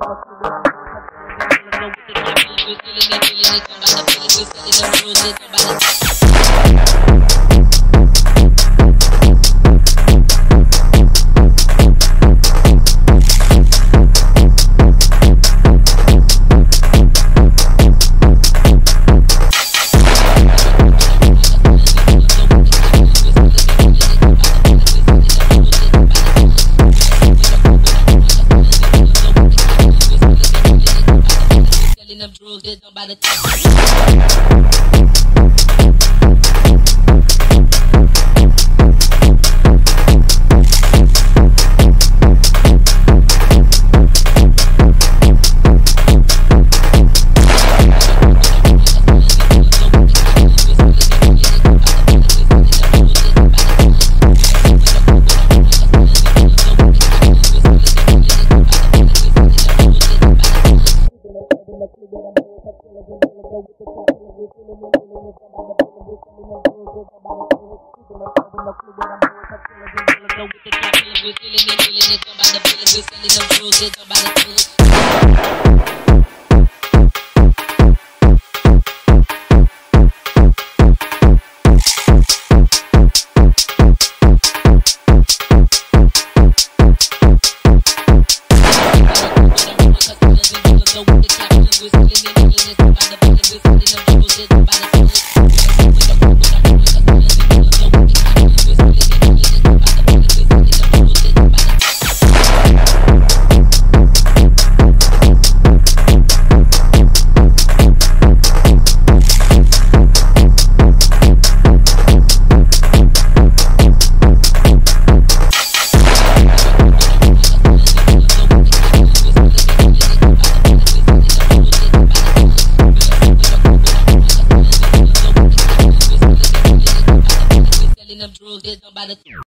I'm drugs that up by the the Somebody feeling, feeling, somebody feeling, feeling, somebody feeling, with the niggas, niggas, niggas, niggas, niggas, niggas, niggas, niggas, niggas, niggas, niggas, niggas, niggas, niggas, niggas, them drugs, don't by the.